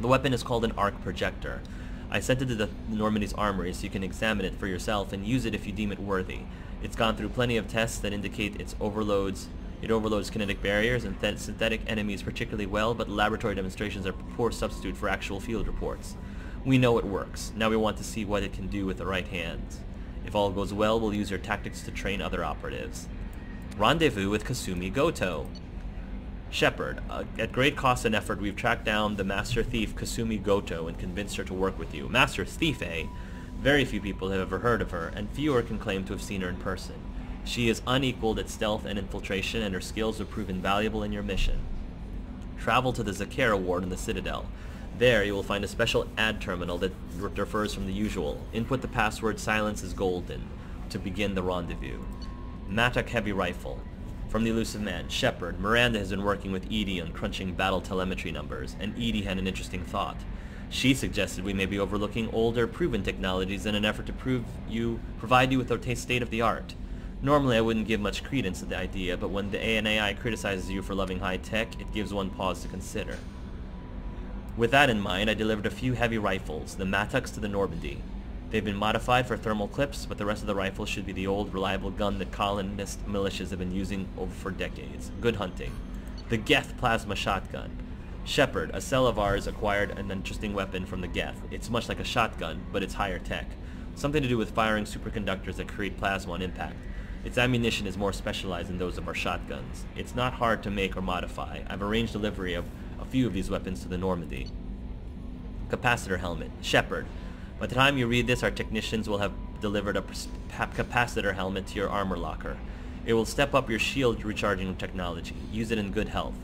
The weapon is called an arc projector. I sent it to the Normandy's armory so you can examine it for yourself and use it if you deem it worthy. It's gone through plenty of tests that indicate its overloads it overloads kinetic barriers and th synthetic enemies particularly well, but laboratory demonstrations are a poor substitute for actual field reports. We know it works. Now we want to see what it can do with the right hand. If all goes well, we'll use your tactics to train other operatives. Rendezvous with Kasumi Goto. Shepard, uh, at great cost and effort, we've tracked down the Master Thief Kasumi Goto and convinced her to work with you. Master Thief, eh? Very few people have ever heard of her, and fewer can claim to have seen her in person. She is unequaled at stealth and infiltration, and her skills will prove invaluable in your mission. Travel to the Zakera ward in the Citadel. There, you will find a special ad terminal that differs from the usual. Input the password silence is golden to begin the rendezvous. Mattock Heavy Rifle. From the Illusive Man, Shepard, Miranda has been working with EDI on crunching battle telemetry numbers, and EDI had an interesting thought. She suggested we may be overlooking older, proven technologies in an effort to prove you, provide you with a state-of-the-art. Normally I wouldn't give much credence to the idea, but when the an AI criticizes you for loving high tech, it gives one pause to consider. With that in mind, I delivered a few heavy rifles, the Mattocks to the Normandy. They've been modified for thermal clips, but the rest of the rifle should be the old, reliable gun that colonist militias have been using over for decades. Good hunting. The Geth plasma shotgun. Shepard, a cell of ours, acquired an interesting weapon from the Geth. It's much like a shotgun, but it's higher tech. Something to do with firing superconductors that create plasma on impact. Its ammunition is more specialized than those of our shotguns. It's not hard to make or modify. I've arranged delivery of a few of these weapons to the Normandy. Capacitor helmet. Shepard. By the time you read this, our technicians will have delivered a capacitor helmet to your armor locker. It will step up your shield recharging technology. Use it in good health.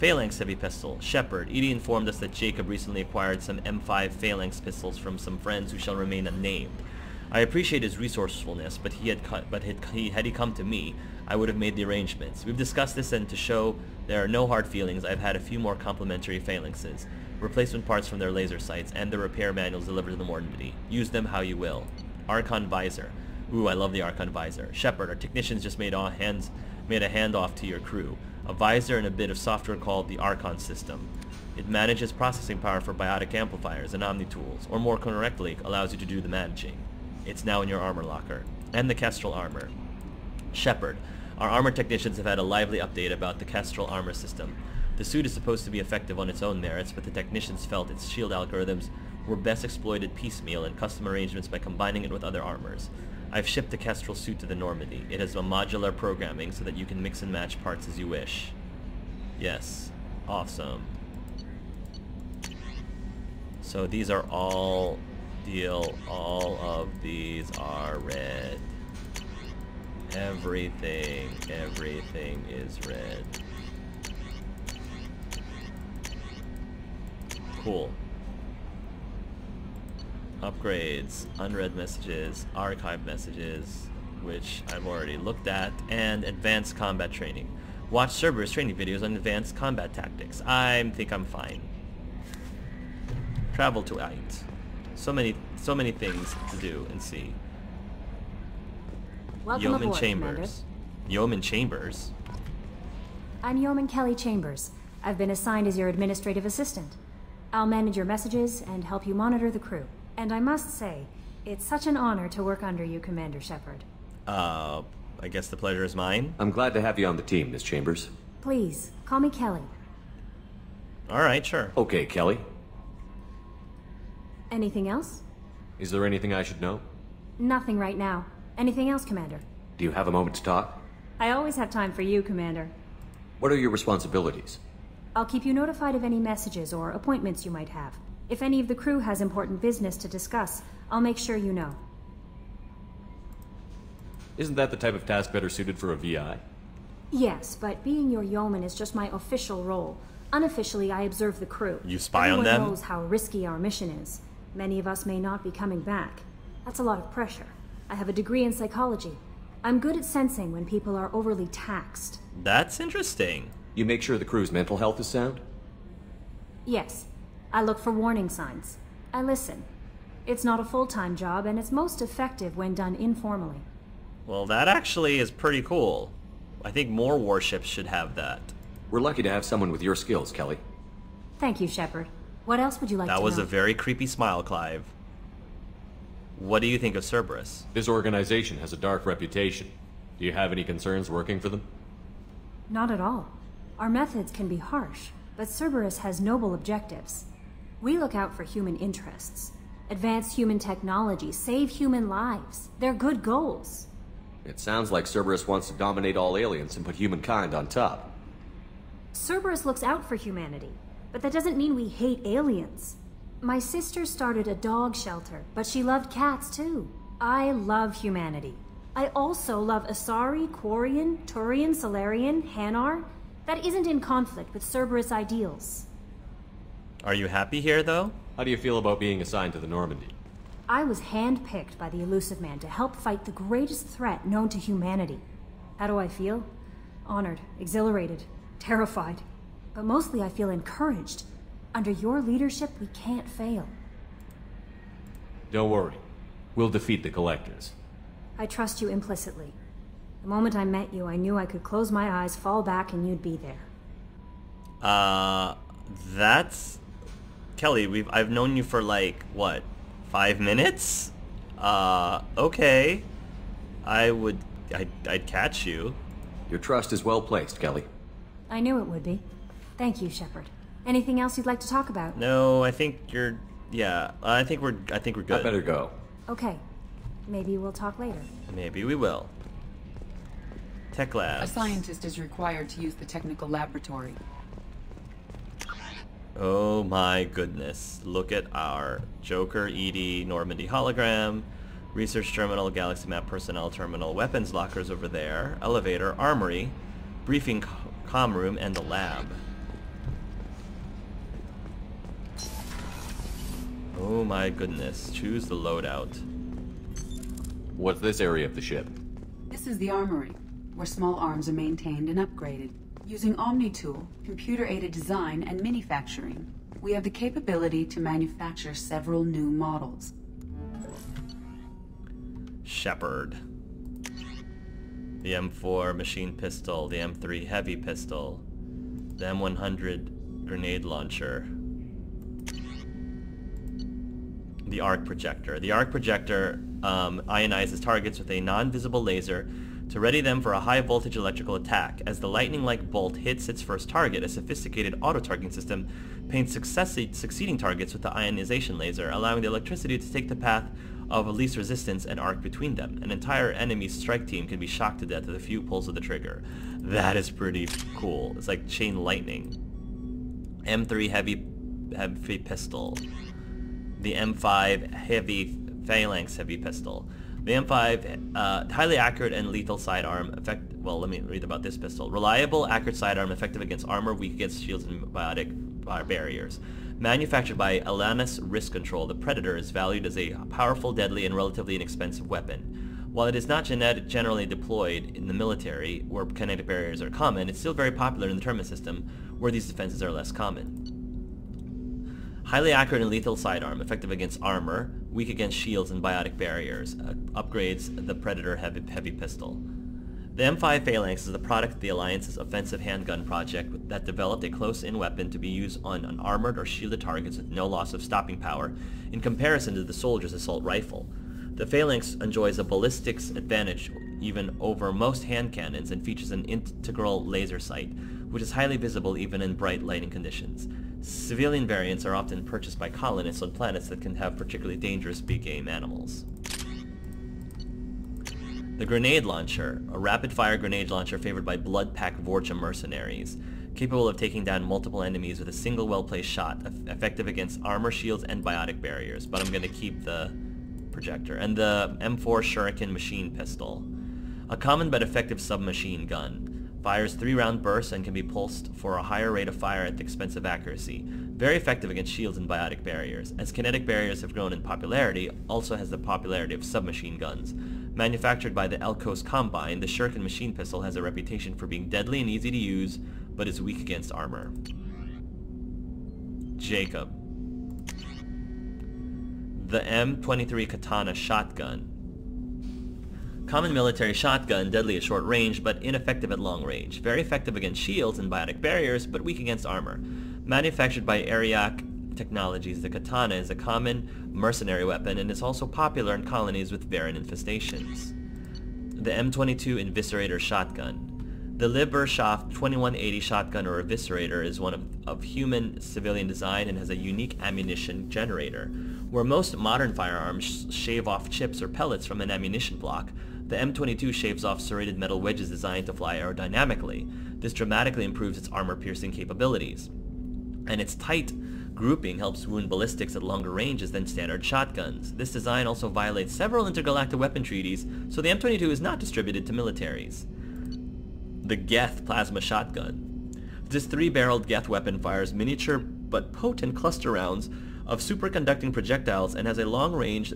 Phalanx heavy pistol. Shepard. EDI informed us that Jacob recently acquired some M5 Phalanx pistols from some friends who shall remain unnamed. I appreciate his resourcefulness, but he had but had he, had he come to me, I would have made the arrangements. We've discussed this, and to show there are no hard feelings, I've had a few more complimentary phalanxes, replacement parts from their laser sights, and the repair manuals delivered to the Normandy. Use them how you will. Archon Visor. Ooh, I love the Archon Visor. Shepard, our technicians just made a, hands, made a handoff to your crew. A visor and a bit of software called the Archon system. It manages processing power for biotic amplifiers and omni tools, or more correctly, allows you to do the managing. It's now in your armor locker. And the Kestrel armor. Shepard. Our armor technicians have had a lively update about the Kestrel armor system. The suit is supposed to be effective on its own merits, but the technicians felt its shield algorithms were best exploited piecemeal in custom arrangements by combining it with other armors. I've shipped the Kestrel suit to the Normandy. It has a modular programming so that you can mix and match parts as you wish. Yes. Awesome. So these are all deal, all of these are red. Everything, everything is red. Cool. Upgrades, unread messages, archive messages, which I've already looked at, and advanced combat training. Watch Cerberus training videos on advanced combat tactics. I think I'm fine. Travel to Ait. So many, so many things to do and see. Welcome Yeoman aboard, Chambers. Commander. Yeoman Chambers. I'm Yeoman Kelly Chambers. I've been assigned as your administrative assistant. I'll manage your messages and help you monitor the crew. And I must say, it's such an honor to work under you, Commander Shepard. Uh, I guess the pleasure is mine. I'm glad to have you on the team, Miss Chambers. Please, call me Kelly. All right, sure. Okay, Kelly. Anything else? Is there anything I should know? Nothing right now. Anything else, Commander? Do you have a moment to talk? I always have time for you, Commander. What are your responsibilities? I'll keep you notified of any messages or appointments you might have. If any of the crew has important business to discuss, I'll make sure you know. Isn't that the type of task better suited for a VI? Yes, but being your yeoman is just my official role. Unofficially, I observe the crew. You spy on them? knows how risky our mission is. Many of us may not be coming back. That's a lot of pressure. I have a degree in psychology. I'm good at sensing when people are overly taxed. That's interesting. You make sure the crew's mental health is sound? Yes, I look for warning signs. I listen. It's not a full-time job, and it's most effective when done informally. Well, that actually is pretty cool. I think more warships should have that. We're lucky to have someone with your skills, Kelly. Thank you, Shepard. What else would you like That to That was know? a very creepy smile, Clive. What do you think of Cerberus? This organization has a dark reputation. Do you have any concerns working for them? Not at all. Our methods can be harsh, but Cerberus has noble objectives. We look out for human interests, advance human technology, save human lives. They're good goals. It sounds like Cerberus wants to dominate all aliens and put humankind on top. Cerberus looks out for humanity, but that doesn't mean we hate aliens. My sister started a dog shelter, but she loved cats too. I love humanity. I also love Asari, Quarian, Turian, Salarian, Hanar. That isn't in conflict with Cerberus ideals. Are you happy here, though? How do you feel about being assigned to the Normandy? I was handpicked by the Illusive Man to help fight the greatest threat known to humanity. How do I feel? Honored, exhilarated, terrified. But mostly I feel encouraged. Under your leadership, we can't fail. Don't worry. We'll defeat the Collectors. I trust you implicitly. The moment I met you, I knew I could close my eyes, fall back, and you'd be there. Uh, that's Kelly. We've I've known you for like what, five minutes? Uh, okay. I would I'd, I'd catch you. Your trust is well placed, Kelly. I knew it would be. Thank you, Shepard. Anything else you'd like to talk about? No, I think you're. Yeah, I think we're. I think we're good. I better go. Okay. Maybe we'll talk later. Maybe we will. Tech A scientist is required to use the technical laboratory. Oh my goodness. Look at our Joker, EDI, Normandy hologram, research terminal, galaxy map personnel terminal, weapons lockers over there, elevator, armory, briefing co- com room, and the lab. Oh my goodness. Choose the loadout. What's this area of the ship? This is the armory, where small arms are maintained and upgraded. Using OmniTool, computer-aided design, and manufacturing, we have the capability to manufacture several new models. Shepard. The M4 machine pistol, the M3 heavy pistol, the M100 grenade launcher, the arc projector. The arc projector um, ionizes targets with a non-visible laser to ready them for a high-voltage electrical attack. As the lightning-like bolt hits its first target, a sophisticated auto-targeting system paints succeeding targets with the ionization laser, allowing the electricity to take the path of least resistance and arc between them. An entire enemy strike team can be shocked to death with a few pulls of the trigger. That is pretty cool. It's like chain lightning. M3 heavy heavy pistol. The M5 heavy phalanx heavy pistol. The M5 uh, highly accurate and lethal sidearm effect. Well, let me read about this pistol. Reliable, accurate sidearm, effective against armor, weak against shields and biotic bar- barriers. Manufactured by Elanus Risk Control, the Predator is valued as a powerful, deadly, and relatively inexpensive weapon. While it is not generally deployed in the military, where kinetic barriers are common, it's still very popular in the terminus system, where these defenses are less common. Highly accurate and lethal sidearm, effective against armor, weak against shields and biotic barriers, uh, upgrades the Predator heavy, heavy pistol. The M5 Phalanx is the product of the Alliance's offensive handgun project that developed a close-in weapon to be used on unarmored or shielded targets with no loss of stopping power in comparison to the soldier's assault rifle. The Phalanx enjoys a ballistics advantage even over most hand cannons and features an integral laser sight, which is highly visible even in bright lighting conditions. Civilian variants are often purchased by colonists on planets that can have particularly dangerous big game animals. The grenade launcher, a rapid-fire grenade launcher favored by Blood Pack Vorcha mercenaries, capable of taking down multiple enemies with a single well-placed shot, effective against armor shields and biotic barriers, but I'm going to keep the projector. And the M4 Shuriken machine pistol, a common but effective submachine gun, fires three-round bursts and can be pulsed for a higher rate of fire at the expense of accuracy. Very effective against shields and biotic barriers. As kinetic barriers have grown in popularity, also has the popularity of submachine guns. Manufactured by the Elkoss Combine, the Shuriken machine pistol has a reputation for being deadly and easy to use, but is weak against armor. Jacob. The M23 Katana shotgun. Common military shotgun, deadly at short range, but ineffective at long range. Very effective against shields and biotic barriers, but weak against armor. Manufactured by Ariake technologies, the katana is a common mercenary weapon and is also popular in colonies with Varren infestations. The M22 Eviscerator Shotgun. The Liberschaft 2180 shotgun or eviscerator is one of, of human civilian design and has a unique ammunition generator. Where most modern firearms shave off chips or pellets from an ammunition block, the M22 shaves off serrated metal wedges designed to fly aerodynamically. This dramatically improves its armor-piercing capabilities. And its tight grouping helps wound ballistics at longer ranges than standard shotguns. This design also violates several intergalactic weapon treaties, so the M22 is not distributed to militaries. The Geth Plasma Shotgun. This three-barreled Geth weapon fires miniature but potent cluster rounds of superconducting projectiles and has a long range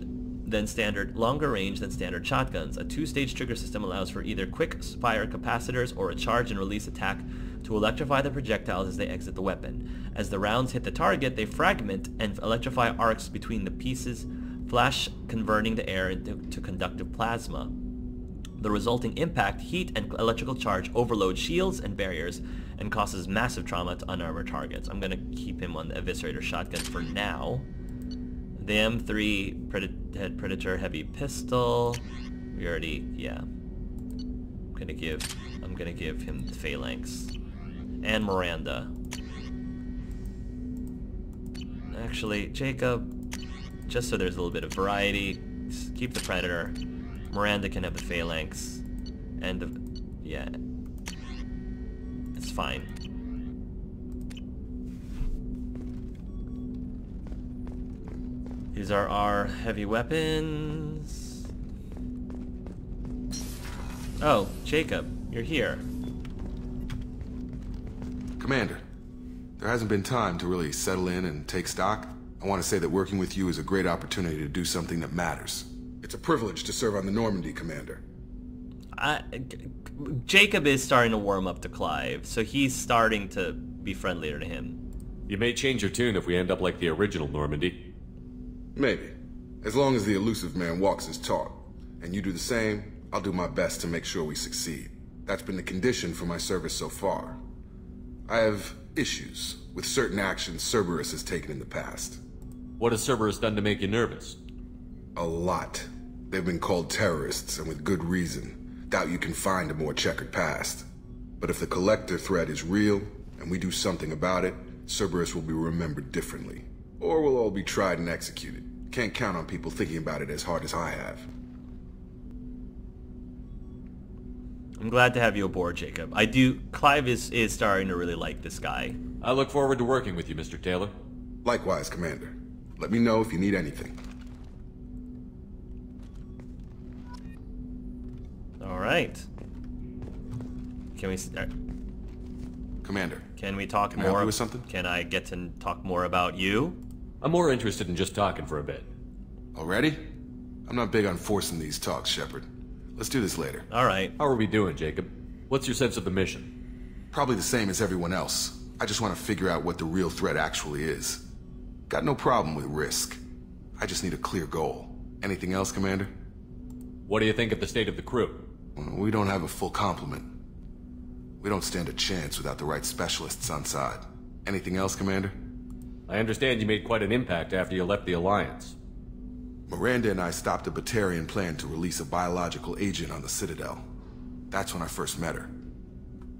than standard, longer range than standard shotguns. A two-stage trigger system allows for either quick fire capacitors or a charge and release attack to electrify the projectiles as they exit the weapon. As the rounds hit the target, they fragment and electrify arcs between the pieces, flash converting the air into to conductive plasma. The resulting impact, heat, and electrical charge overload shields and barriers and causes massive trauma to unarmored targets. I'm going to keep him on the Eviscerator shotgun for now. The M3 Pred Predator Heavy Pistol. We already, yeah. I'm gonna give, I'm gonna give him the Phalanx. And Miranda. Actually, Jacob, just so there's a little bit of variety, keep the Predator. Miranda can have the Phalanx. And the, yeah. It's fine. These are our heavy weapons. Oh, Jacob, you're here. Commander, there hasn't been time to really settle in and take stock. I want to say that working with you is a great opportunity to do something that matters. It's a privilege to serve on the Normandy, Commander. I, Jacob is starting to warm up to Clive, so he's starting to be friendlier to him. You may change your tune if we end up like the original Normandy. Maybe. As long as the Illusive Man walks his talk, and you do the same, I'll do my best to make sure we succeed. That's been the condition for my service so far. I have issues with certain actions Cerberus has taken in the past. What has Cerberus done to make you nervous? A lot. They've been called terrorists, and with good reason. Doubt you can find a more checkered past. But if the Collector threat is real, and we do something about it, Cerberus will be remembered differently. Or we'll all be tried and executed. Can't count on people thinking about it as hard as I have. I'm glad to have you aboard, Jacob. I do. Clive is is starting to really like this guy. I look forward to working with you, Mr. Taylor. Likewise, Commander. Let me know if you need anything. All right. Can we start? Uh, Commander, Can we talk Can I more? help you with something? Can I get to talk more about you? I'm more interested in just talking for a bit. already? I'm not big on forcing these talks, Shepard. Let's do this later. All right. How are we doing, Jacob? What's your sense of the mission? Probably the same as everyone else. I just want to figure out what the real threat actually is. Got no problem with risk. I just need a clear goal. Anything else, Commander? What do you think of the state of the crew? We don't have a full complement. We don't stand a chance without the right specialists on side. Anything else, Commander? I understand you made quite an impact after you left the Alliance. Miranda and I stopped a Batarian plan to release a biological agent on the Citadel. That's when I first met her.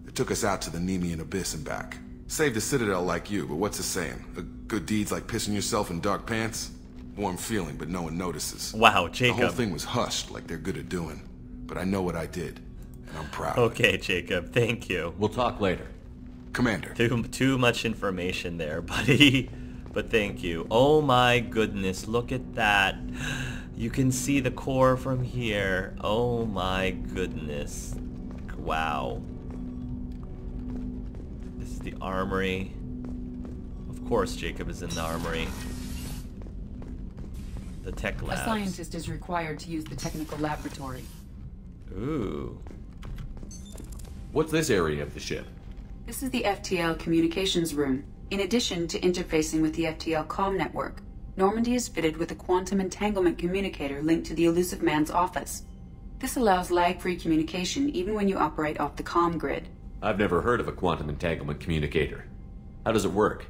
It took us out to the Nemean Abyss and back. Saved the Citadel like you, but what's the saying? A good deed's like pissing yourself in dark pants? Warm feeling, but no one notices. Wow, Jacob. The whole thing was hushed like they're good at doing. But I know what I did, and I'm proud. Okay, Jacob. Thank you. We'll talk later. Commander, Too too much information there, buddy. But thank you. Oh my goodness, look at that. You can see the core from here. Oh my goodness. Wow. This is the armory. Of course Jacob is in the armory. The tech lab. A scientist is required to use the technical laboratory. Ooh. What's this area of the ship? This is the FTL communications room. In addition to interfacing with the FTL comm network, Normandy is fitted with a quantum entanglement communicator linked to the Illusive Man's office. This allows lag-free communication even when you operate off the comm grid. I've never heard of a quantum entanglement communicator. How does it work?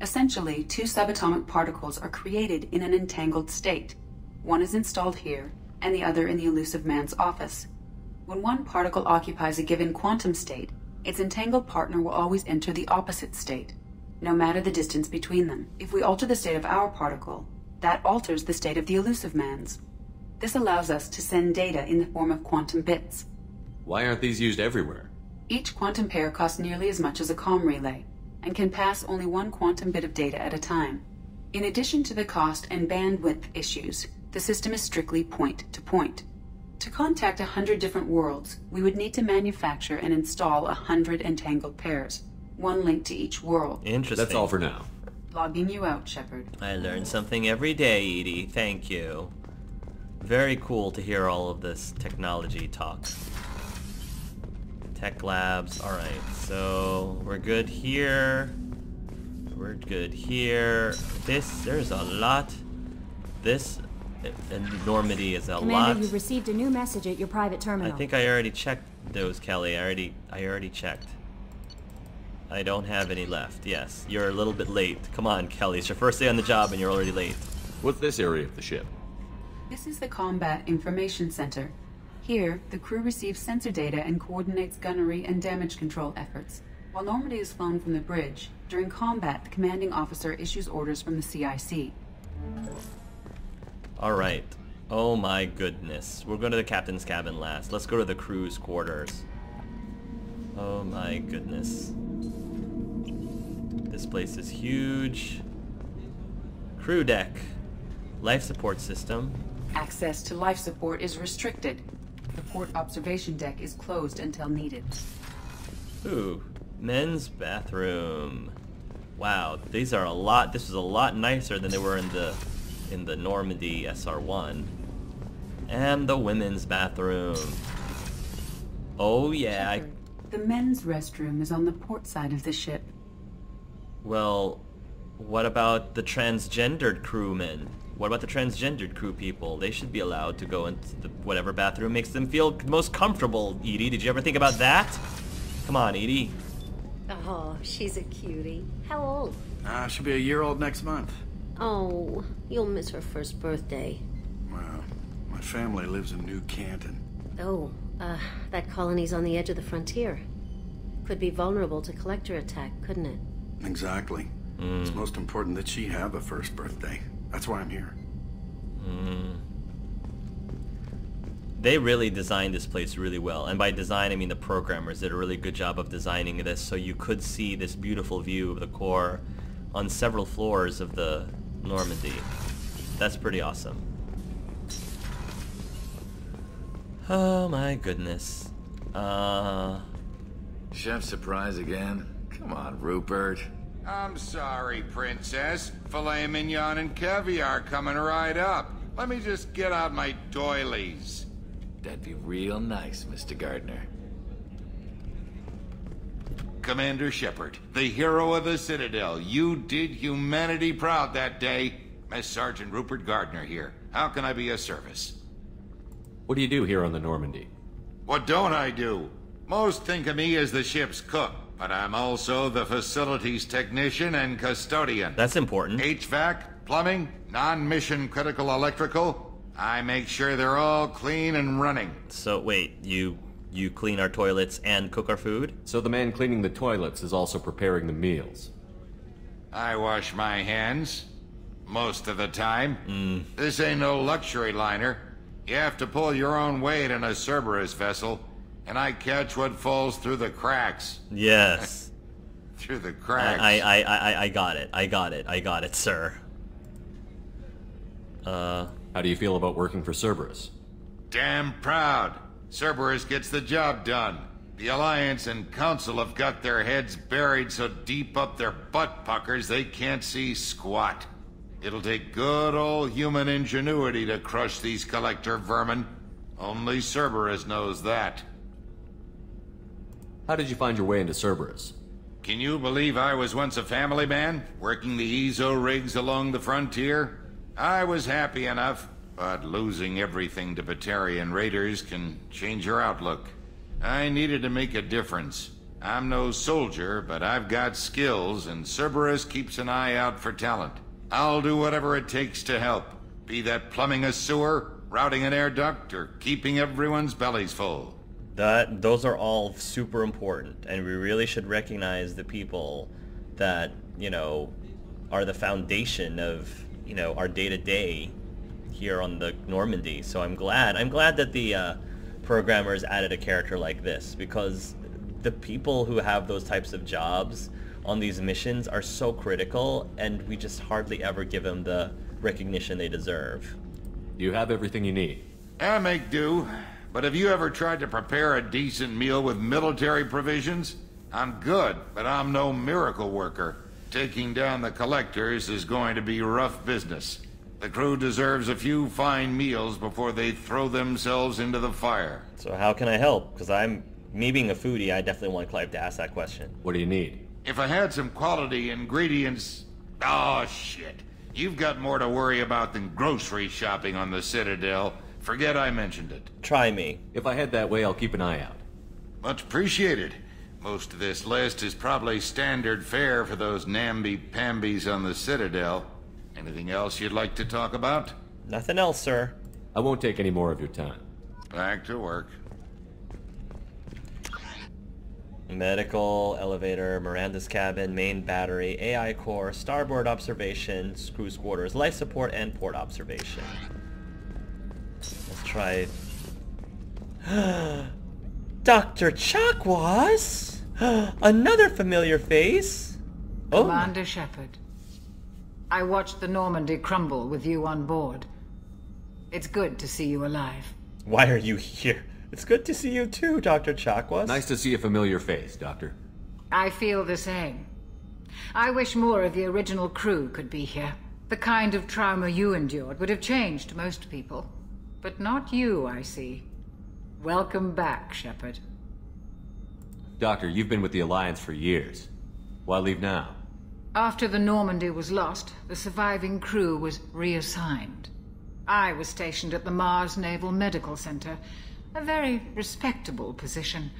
Essentially, two subatomic particles are created in an entangled state. One is installed here, and the other in the Illusive Man's office. When one particle occupies a given quantum state, its entangled partner will always enter the opposite state, no matter the distance between them. If we alter the state of our particle, that alters the state of the Illusive Man's. This allows us to send data in the form of quantum bits. Why aren't these used everywhere? Each quantum pair costs nearly as much as a COM relay, and can pass only one quantum bit of data at a time. In addition to the cost and bandwidth issues, the system is strictly point to point. To contact a hundred different worlds, we would need to manufacture and install a hundred entangled pairs, one link to each world. Interesting. That's all for now. Logging you out, Shepard. I learn something every day, EDI. Thank you. Very cool to hear all of this technology talk. Tech labs. Alright, so we're good here. We're good here. This, there's a lot. This, and Normandy is a Commander, lot. you received a new message at your private terminal. I think I already checked those, Kelly. I already, I already checked. I don't have any left. Yes, you're a little bit late. Come on, Kelly. It's your first day on the job and you're already late. What's this area of the ship? This is the Combat Information Center. Here, the crew receives sensor data and coordinates gunnery and damage control efforts. While Normandy is flown from the bridge, during combat, the commanding officer issues orders from the CIC. All right. Oh my goodness. We're going to the captain's cabin last. Let's go to the crew's quarters. Oh my goodness. This place is huge. Crew deck. Life support system. Access to life support is restricted. The port observation deck is closed until needed. Ooh, men's bathroom. Wow, these are a lot. This is a lot nicer than they were in the in the Normandy SR1. And the women's bathroom. Oh yeah. I, The men's restroom is on the port side of the ship. well, what about the transgendered crewmen? What about the transgendered crew people? They should be allowed to go into the, whatever bathroom makes them feel most comfortable. EDI, did you ever think about that? Come on, EDI. Oh, she's a cutie. How old? Ah, she'll be a year old next month. Oh, you'll miss her first birthday. Well, my family lives in New Canton. Oh, uh, that colony's on the edge of the frontier. Could be vulnerable to collector attack, couldn't it? Exactly. It's most important that she have a first birthday. That's why I'm here. They really designed this place really well. And by design, I mean the programmers did a really good job of designing this so you could see this beautiful view of the core on several floors of the Normandy. That's pretty awesome. Oh my goodness. Uh, Chef surprise again? Come on, Rupert. I'm sorry, Princess. Filet mignon and caviar coming right up. Let me just get out my doilies. That'd be real nice, Mr. Gardner. Commander Shepard, the hero of the Citadel. You did humanity proud that day. Mess Sergeant Rupert Gardner here. How can I be of service? What do you do here on the Normandy? What don't I do? Most think of me as the ship's cook, but I'm also the facilities technician and custodian. that's important. HVAC, plumbing, non-mission critical electrical. I make sure they're all clean and running. So wait, you you clean our toilets and cook our food? So the man cleaning the toilets is also preparing the meals. I wash my hands. Most of the time. This ain't no luxury liner. You have to pull your own weight in a Cerberus vessel, and I catch what falls through the cracks. Yes. Through the cracks. I, I, I, I, I got it. I got it. I got it, sir. Uh, How do you feel about working for Cerberus? Damn proud. Cerberus gets the job done. The Alliance and Council have got their heads buried so deep up their butt puckers they can't see squat. It'll take good old human ingenuity to crush these collector vermin. Only Cerberus knows that. How did you find your way into Cerberus? Can you believe I was once a family man, working the eezo rigs along the frontier? I was happy enough, but losing everything to Batarian raiders can change your outlook. I needed to make a difference. I'm no soldier, but I've got skills, and Cerberus keeps an eye out for talent. I'll do whatever it takes to help. Be that plumbing a sewer, routing an air duct, or keeping everyone's bellies full. That those are all super important, and we really should recognize the people that you know are the foundation of you know our day to day here on the Normandy. So I'm glad I'm glad that the uh, programmers added a character like this because the people who have those types of jobs on these missions are so critical, and we just hardly ever give them the recognition they deserve. You have everything you need. I make do. But have you ever tried to prepare a decent meal with military provisions? I'm good, but I'm no miracle worker. Taking down the collectors is going to be rough business. The crew deserves a few fine meals before they throw themselves into the fire. So how can I help? Because I'm me being a foodie, I definitely want Clive to ask that question. What do you need? If I had some quality ingredients... Oh, shit. You've got more to worry about than grocery shopping on the Citadel. Forget I mentioned it. Try me. If I head that way, I'll keep an eye out. Much appreciated. Most of this list is probably standard fare for those namby-pambies on the Citadel. Anything else you'd like to talk about? Nothing else, sir. I won't take any more of your time. Back to work. Medical, elevator, Miranda's cabin, main battery, AI core, starboard observation, screw quarters, life support, and port observation. Let's try... Dr. Chakwas? Another familiar face? Oh. Commander Shepard. I watched the Normandy crumble with you on board. It's good to see you alive. Why are you here? It's good to see you too, Dr. Chakwas. Nice to see a familiar face, Doctor. I feel the same. I wish more of the original crew could be here. The kind of trauma you endured would have changed most people. But not you, I see. Welcome back, Shepard. Doctor, you've been with the Alliance for years. Why leave now? After the Normandy was lost, the surviving crew was reassigned. I was stationed at the Mars Naval Medical Center, a very respectable position,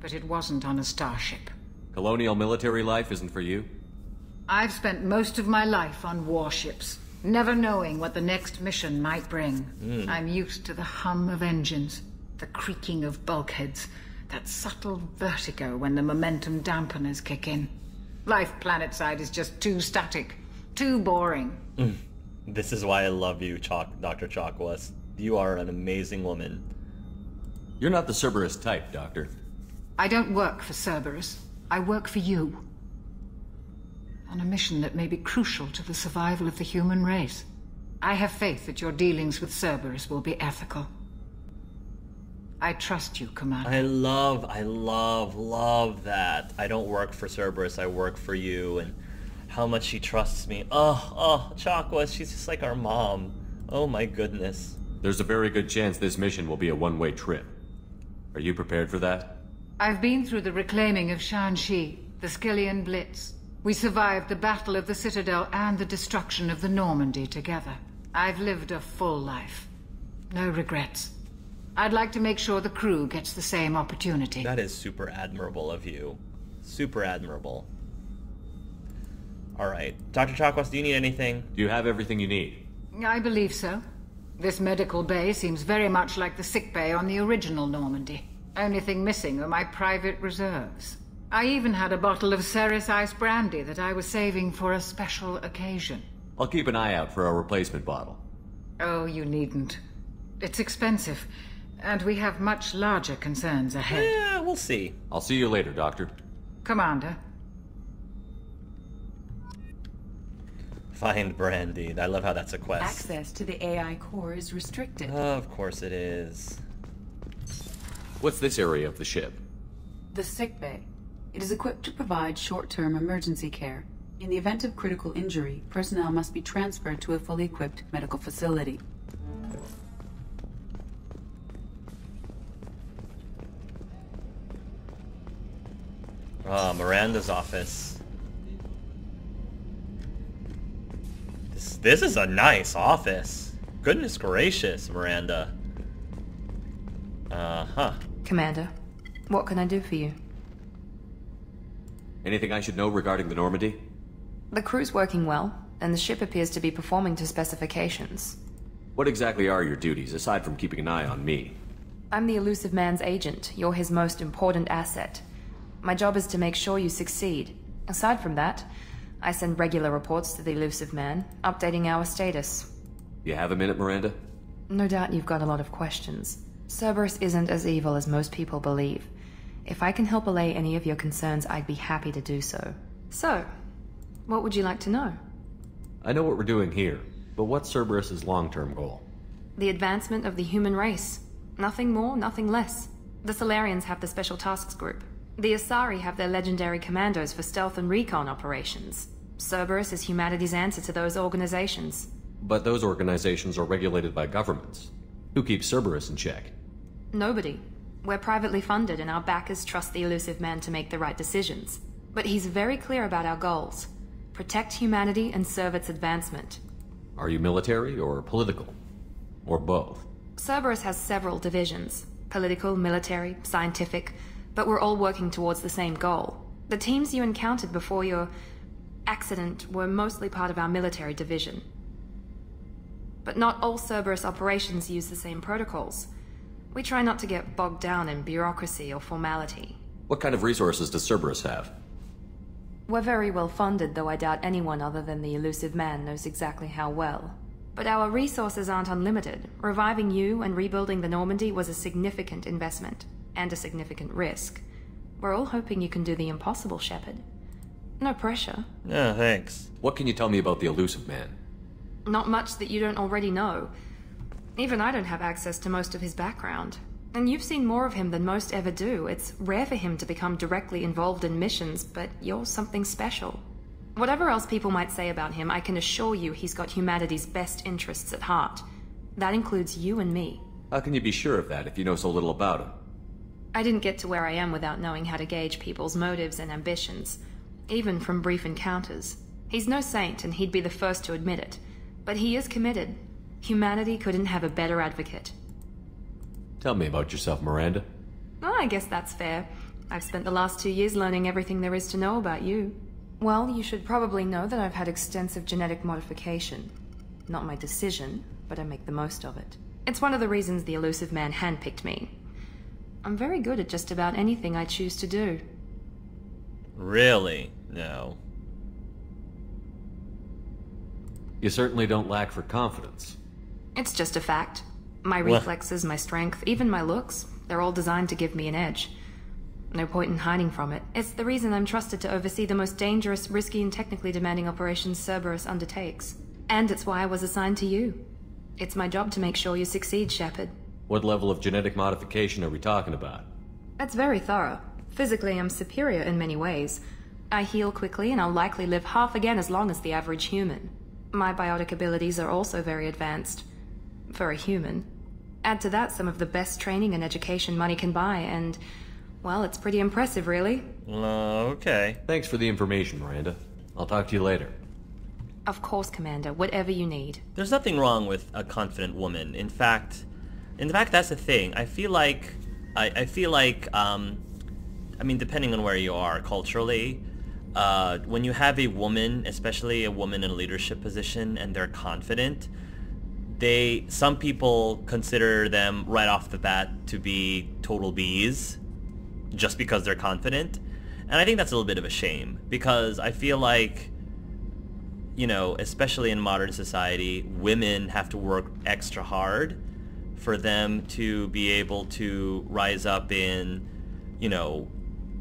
but it wasn't on a starship. Colonial military life isn't for you? I've spent most of my life on warships, never knowing what the next mission might bring. Mm. I'm used to the hum of engines, the creaking of bulkheads, that subtle vertigo when the momentum dampeners kick in. Life planetside is just too static, too boring. Mm. This is why I love you, Chalk, Dr. Chakwas. You are an amazing woman. You're not the Cerberus type, Doctor. I don't work for Cerberus. I work for you. On a mission that may be crucial to the survival of the human race. I have faith that your dealings with Cerberus will be ethical. I trust you, Commander. I love, I love, love that. I don't work for Cerberus, I work for you, and how much she trusts me. Oh, oh, Chakwas, she's just like our mom. Oh my goodness. There's a very good chance this mission will be a one-way trip. Are you prepared for that? I've been through the reclaiming of Shanxi, the Skyllian Blitz. We survived the Battle of the Citadel and the destruction of the Normandy together. I've lived a full life. No regrets. I'd like to make sure the crew gets the same opportunity. That is super admirable of you. Super admirable. Alright. Dr. Chakwas, do you need anything? Do you have everything you need? I believe so. This medical bay seems very much like the sick bay on the original Normandy. Only thing missing are my private reserves. I even had a bottle of Serrice Ice Brandy that I was saving for a special occasion. I'll keep an eye out for a replacement bottle. Oh, you needn't. It's expensive, and we have much larger concerns ahead. Yeah, we'll see. I'll see you later, Doctor. Commander, Find Brandy. I love how that's a quest. Access to the AI core is restricted. Oh, of course it is. What's this area of the ship? The sick bay. It is equipped to provide short-term emergency care. In the event of critical injury, personnel must be transferred to a fully equipped medical facility. Ah, Miranda's office. This is a nice office. Goodness gracious, Miranda. Uh-huh. Commander, what can I do for you? Anything I should know regarding the Normandy? The crew's working well, and the ship appears to be performing to specifications. What exactly are your duties, aside from keeping an eye on me? I'm the Illusive Man's agent. You're his most important asset. My job is to make sure you succeed. Aside from that, I send regular reports to the Illusive Man, updating our status. You have a minute, Miranda? No doubt you've got a lot of questions. Cerberus isn't as evil as most people believe. If I can help allay any of your concerns, I'd be happy to do so. So, what would you like to know? I know what we're doing here, but what's Cerberus's long-term goal? The advancement of the human race. Nothing more, nothing less. The Salarians have the Special Tasks Group. The Asari have their legendary commandos for stealth and recon operations. Cerberus is humanity's answer to those organizations. But those organizations are regulated by governments. Who keeps Cerberus in check? Nobody. We're privately funded and our backers trust the Illusive Man to make the right decisions. But he's very clear about our goals. Protect humanity and serve its advancement. Are you military or political? Or both? Cerberus has several divisions. Political, military, scientific, but we're all working towards the same goal. The teams you encountered before your accident were mostly part of our military division. But not all Cerberus operations use the same protocols. We try not to get bogged down in bureaucracy or formality. What kind of resources does Cerberus have? We're very well funded, though I doubt anyone other than the Illusive Man knows exactly how well. But our resources aren't unlimited. Reviving you and rebuilding the Normandy was a significant investment, and a significant risk. We're all hoping you can do the impossible, Shepard. No pressure. Yeah, thanks. What can you tell me about the Illusive Man? Not much that you don't already know. Even I don't have access to most of his background. And you've seen more of him than most ever do. It's rare for him to become directly involved in missions, but you're something special. Whatever else people might say about him, I can assure you he's got humanity's best interests at heart. That includes you and me. How can you be sure of that if you know so little about him? I didn't get to where I am without knowing how to gauge people's motives and ambitions, even from brief encounters. He's no saint, and he'd be the first to admit it. But he is committed. Humanity couldn't have a better advocate. Tell me about yourself, Miranda. Oh, I guess that's fair. I've spent the last two years learning everything there is to know about you. Well, you should probably know that I've had extensive genetic modification. Not my decision, but I make the most of it. It's one of the reasons the Illusive Man handpicked me. I'm very good at just about anything I choose to do. Really? No. You certainly don't lack for confidence. It's just a fact. My Well- reflexes, my strength, even my looks, they're all designed to give me an edge. No point in hiding from it. It's the reason I'm trusted to oversee the most dangerous, risky, and technically demanding operations Cerberus undertakes. And it's why I was assigned to you. It's my job to make sure you succeed, Shepard. What level of genetic modification are we talking about? That's very thorough. Physically, I'm superior in many ways. I heal quickly, and I'll likely live half again as long as the average human. My biotic abilities are also very advanced. For a human. Add to that some of the best training and education money can buy, and, well, it's pretty impressive, really. Uh, okay. Thanks for the information, Miranda. I'll talk to you later. Of course, Commander, whatever you need. There's nothing wrong with a confident woman. In fact, in fact, that's the thing. I feel like, I, I feel like, um, I mean, depending on where you are culturally, uh, when you have a woman, especially a woman in a leadership position, and they're confident, they some people consider them right off the bat to be total bees, just because they're confident, and I think that's a little bit of a shame because I feel like you know, especially in modern society, women have to work extra hard for them to be able to rise up in, you know,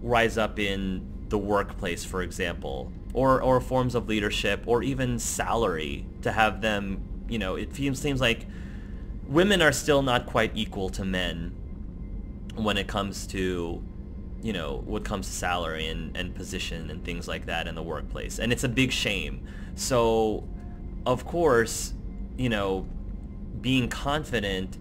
rise up in the workplace, for example, or or forms of leadership, or even salary to have them, you know, it seems seems like women are still not quite equal to men when it comes to you know, what comes to salary and, and position and things like that in the workplace. And it's a big shame. So, of course, you know, being confident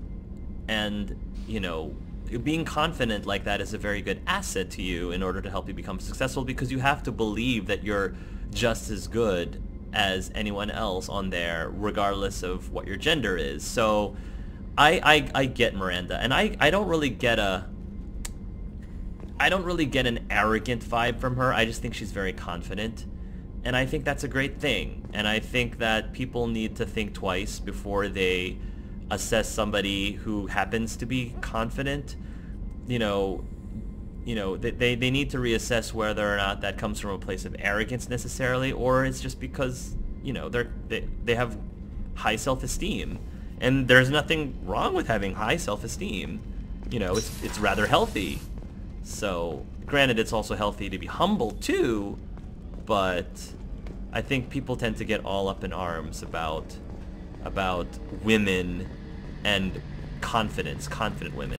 and, you know, being confident like that is a very good asset to you in order to help you become successful because you have to believe that you're just as good as anyone else on there regardless of what your gender is. So I, I, I get Miranda and I, I don't really get a I don't really get an arrogant vibe from her. I just think she's very confident. And I think that's a great thing. And I think that people need to think twice before they assess somebody who happens to be confident. You know, you know, they, they, they need to reassess whether or not that comes from a place of arrogance necessarily, or it's just because, you know, they're, they, they have high self-esteem. And there's nothing wrong with having high self-esteem. You know, it's, it's rather healthy. So, granted, it's also healthy to be humble too, but I think people tend to get all up in arms about about women and confidence, confident women.